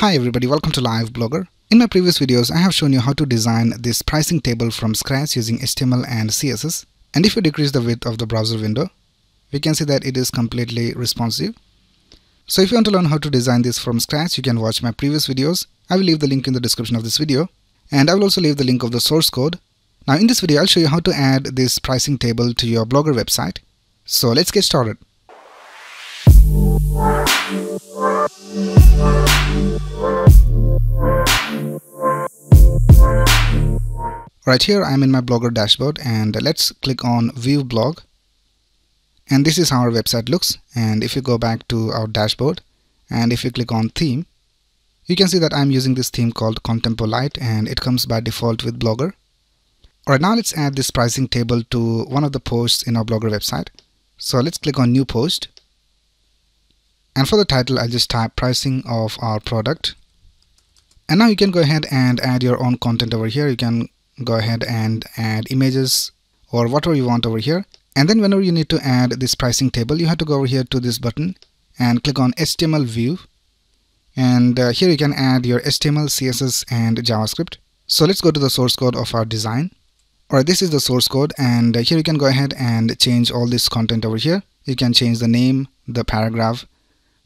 Hi everybody, welcome to Live Blogger. In my previous videos, I have shown you how to design this pricing table from scratch using HTML and CSS. And if you decrease the width of the browser window, we can see that it is completely responsive. So if you want to learn how to design this from scratch, you can watch my previous videos. I will leave the link in the description of this video. And I will also leave the link of the source code. Now in this video, I'll show you how to add this pricing table to your Blogger website. So let's get started. Right here I'm in my Blogger dashboard and let's click on view blog. And this is how our website looks. And if you go back to our dashboard and if you click on theme you can see that I'm using this theme called Contempo Light and it comes by default with Blogger. Alright now let's add this pricing table to one of the posts in our Blogger website. So let's click on new post. And for the title I'll just type pricing of our product. And now you can go ahead and add your own content over here. You can go ahead and add images or whatever you want over here. And then whenever you need to add this pricing table you have to go over here to this button and click on HTML view. And uh, here you can add your HTML, CSS and JavaScript. So let's go to the source code of our design. Alright, this is the source code and uh, here you can go ahead and change all this content over here. You can change the name, the paragraph,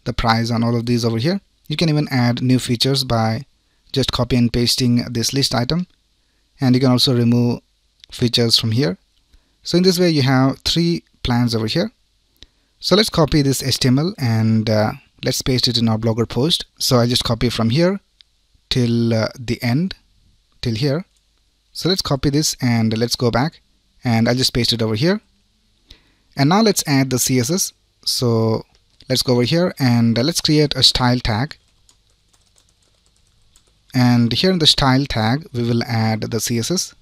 the price and all of these over here. You can even add new features by just copy and pasting this list item and you can also remove features from here. So in this way you have three plans over here. So let's copy this HTML and uh, let's paste it in our blogger post. So I just copy from here till uh, the end, till here. So let's copy this and let's go back and I'll just paste it over here. And now let's add the CSS. So let's go over here and let's create a style tag and here in the style tag we will add the css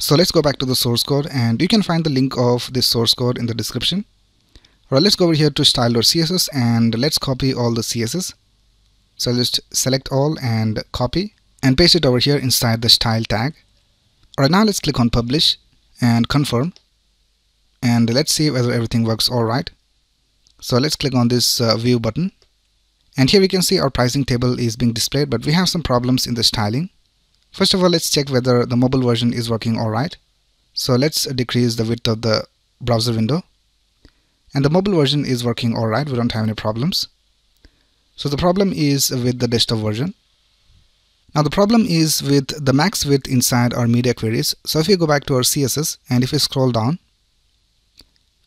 so let's go back to the source code and you can find the link of this source code in the description. Alright, let's go over here to style.css and let's copy all the css so just select all and copy and paste it over here inside the style tag. Alright, now let's click on publish and confirm. And let's see whether everything works alright. So let's click on this uh, view button. And here we can see our pricing table is being displayed, but we have some problems in the styling. First of all, let's check whether the mobile version is working alright. So let's decrease the width of the browser window. And the mobile version is working alright, we don't have any problems. So the problem is with the desktop version. Now the problem is with the max width inside our media queries. So if you go back to our CSS and if you scroll down,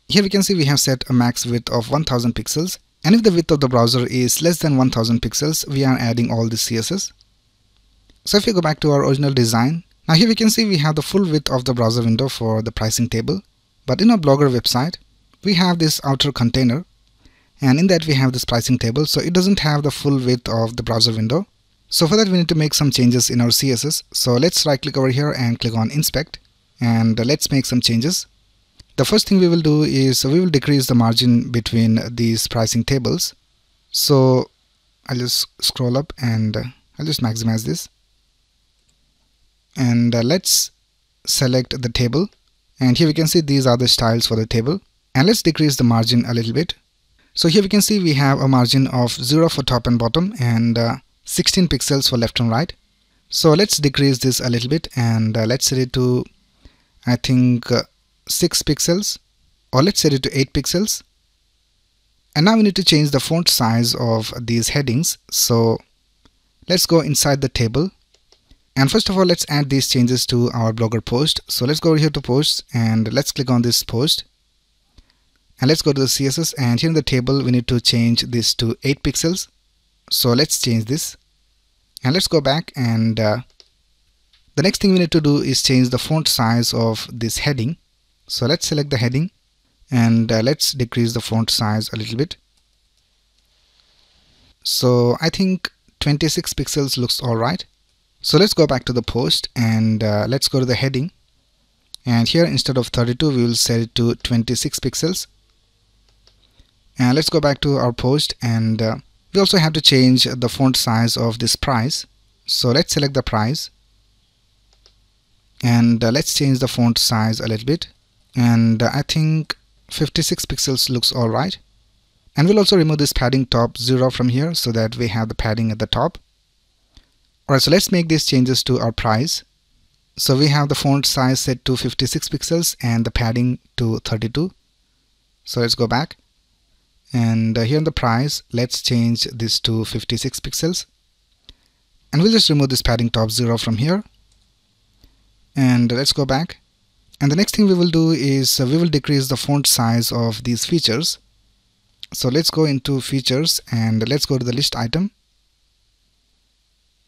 here we can see we have set a max width of 1000 pixels and if the width of the browser is less than 1000 pixels we are adding all the CSS. So if we go back to our original design, now here we can see we have the full width of the browser window for the pricing table but in our blogger website we have this outer container and in that we have this pricing table so it doesn't have the full width of the browser window. So for that we need to make some changes in our CSS. So let's right click over here and click on inspect and let's make some changes the first thing we will do is we will decrease the margin between these pricing tables. So I'll just scroll up and uh, I'll just maximize this. And uh, let's select the table. And here we can see these are the styles for the table. And let's decrease the margin a little bit. So here we can see we have a margin of 0 for top and bottom and uh, 16 pixels for left and right. So let's decrease this a little bit and let's set it to I think 6 pixels or let's set it to 8 pixels. And now we need to change the font size of these headings. So let's go inside the table. And first of all let's add these changes to our blogger post. So let's go over here to posts and let's click on this post. And let's go to the css and here in the table we need to change this to 8 pixels. So let's change this. And let's go back and uh, the next thing we need to do is change the font size of this heading so let's select the heading and uh, let's decrease the font size a little bit. So I think 26 pixels looks alright. So let's go back to the post and uh, let's go to the heading. And here instead of 32 we will set it to 26 pixels. And let's go back to our post and uh, we also have to change the font size of this price. So let's select the price. And uh, let's change the font size a little bit and I think 56 pixels looks alright and we'll also remove this padding top 0 from here so that we have the padding at the top. Alright, so let's make these changes to our price. So we have the font size set to 56 pixels and the padding to 32. So let's go back. And uh, here in the price let's change this to 56 pixels. And we'll just remove this padding top 0 from here. And let's go back and the next thing we will do is uh, we will decrease the font size of these features. So let's go into features and let's go to the list item.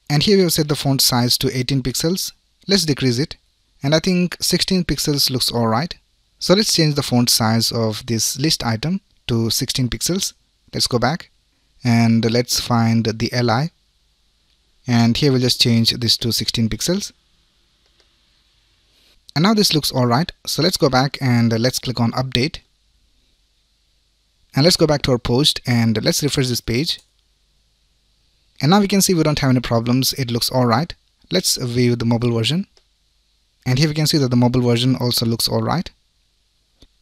And here we have set the font size to 18 pixels. Let's decrease it. And I think 16 pixels looks alright so let's change the font size of this list item to 16 pixels. Let's go back and let's find the li and here we'll just change this to 16 pixels and now this looks alright so let's go back and let's click on update. And let's go back to our post and let's refresh this page. And now we can see we don't have any problems. It looks alright let's view the mobile version. And here we can see that the mobile version also looks alright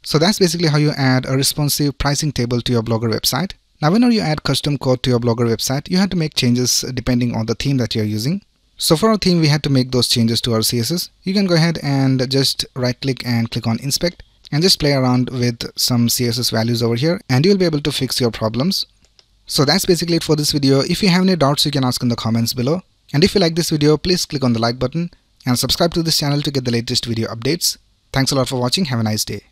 so that's basically how you add a responsive pricing table to your Blogger website. Now whenever you add custom code to your Blogger website, you have to make changes depending on the theme that you're using. So for our theme, we had to make those changes to our CSS. You can go ahead and just right click and click on inspect and just play around with some CSS values over here and you'll be able to fix your problems. So that's basically it for this video. If you have any doubts, you can ask in the comments below. And if you like this video, please click on the like button and subscribe to this channel to get the latest video updates. Thanks a lot for watching. Have a nice day.